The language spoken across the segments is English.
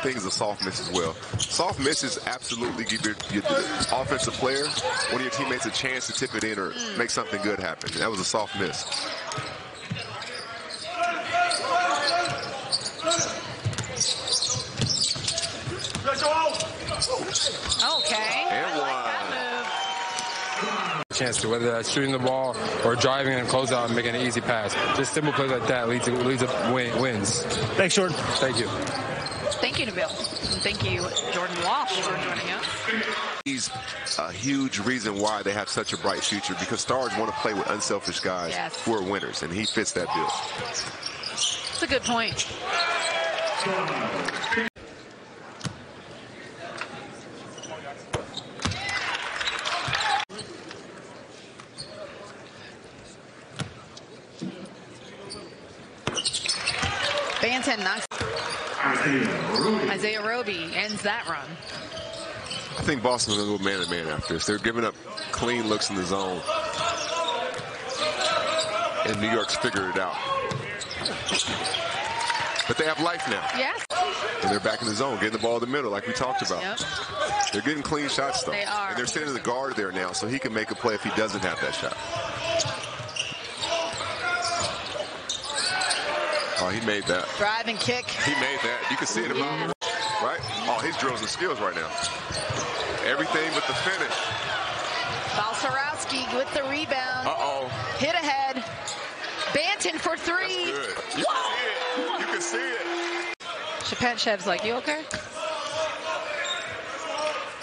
thing is a soft miss as well. Soft misses absolutely give your, your offensive player, one of your teammates, a chance to tip it in or mm. make something good happen. That was a soft miss. Okay. And one chance to, whether that's shooting the ball or driving and close out and making an easy pass. Just simple plays like that leads to, leads to win, wins. Thanks, Jordan. Thank you. Thank you, Nabil. And thank you, Jordan Walsh, for joining us. He's a huge reason why they have such a bright future because stars want to play with unselfish guys yes. who are winners, and he fits that bill. That's a good point. Banton knocks. Isaiah Roby ends that run. I think Boston's going to go man to man after this. They're giving up clean looks in the zone. And New York's figured it out. But they have life now. Yes. And they're back in the zone, getting the ball in the middle like we talked about. Yep. They're getting clean shots, though. They are. And they're sending the guard there now, so he can make a play if he doesn't have that shot. Oh, he made that. Drive and kick. He made that. You can see it yeah. right? Oh, he's drills and skills right now. Everything but the finish. Balcerowski with the rebound. Uh-oh. Hit ahead. Banton for three. That's good. You can see it. You can see it. Shapenchev's like, you okay?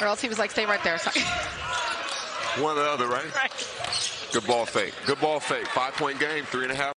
Or else he was like, stay right there. Sorry. One or the other, right? Right. Good ball fake. Good ball fake. Five-point game, three and a half.